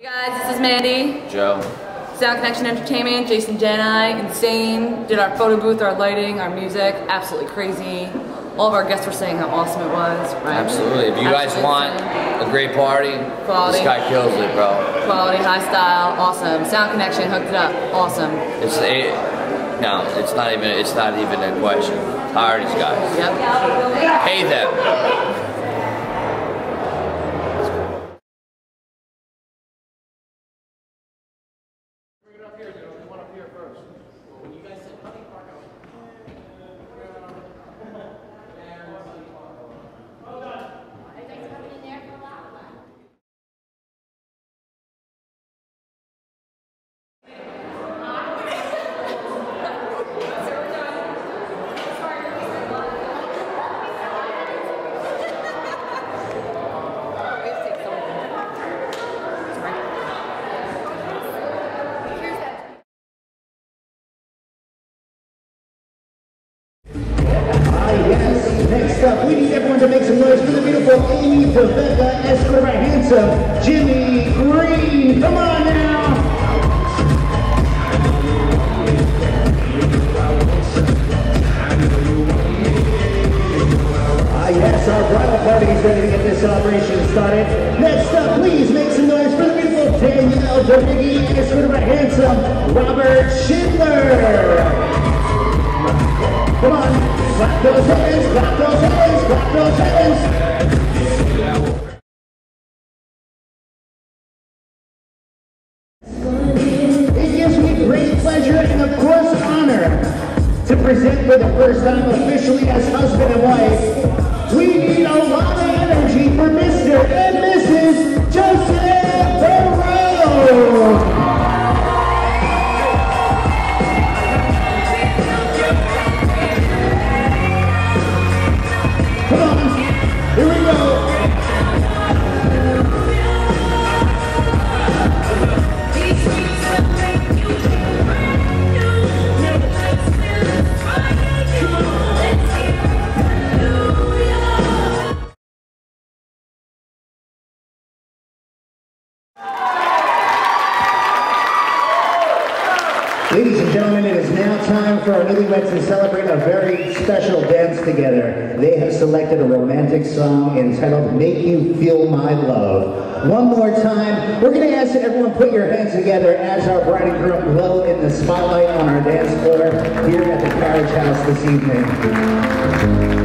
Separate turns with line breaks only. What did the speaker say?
Hey guys, this is Mandi.
Joe.
Sound Connection Entertainment, Jason Jani, Insane, did our photo booth, our lighting, our music, absolutely crazy. All of our guests were saying how awesome it was, right?
Absolutely. If you guys want
insane.
a great party,
Quality.
this guy kills it, bro.
Quality, high style, awesome. Sound Connection hooked it up, awesome.
It's a no. It's not even. It's not even a question. Hire these guys.
Yep.
Pay them.
Ah, Next up, we need everyone to make some noise for the beautiful Amy Rebecca Escobar Handsome, Jimmy Green. Come on now. Ah, yes, our bridal party is ready to get this celebration started. Next up, please make some noise for the beautiful Danielle Dorigi Escobar Handsome, Robert Schindler. Come on, It gives me great pleasure and of course honor to present for the first time officially as husband and wife. Ladies and gentlemen, it is now time for our newlyweds to celebrate a very special dance together. They have selected a romantic song entitled Make You Feel My Love. One more time, we're going to ask that everyone put your hands together as our bride and groom glow in the spotlight on our dance floor here at the Carriage House this evening.